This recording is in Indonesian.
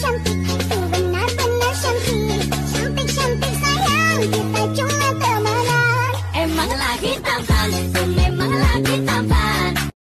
cantik Ku benar-benar sayang Kita cuma temenan. Emang lagi cantik